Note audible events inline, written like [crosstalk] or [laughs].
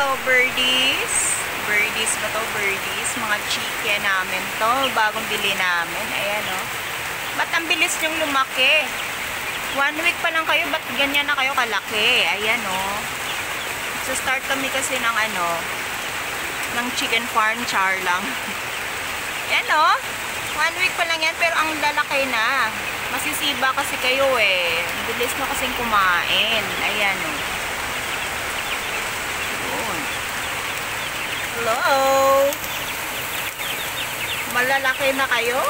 Hello, birdies. Birdies ba to? Birdies. Mga chicken namin to. Bagong bili namin. Ayan, oh. Ba't ang bilis yung lumaki? One week pa lang kayo, ba't ganyan na kayo kalaki? Ayan, oh. So, start kami kasi ng ano, ng chicken farm char lang. [laughs] Ayan, oh. One week pa lang yan, pero ang lalaki na. Masisiba kasi kayo eh. Bilis na kasing kumain. Ayan, oh. Hello? Malalaki na kayo?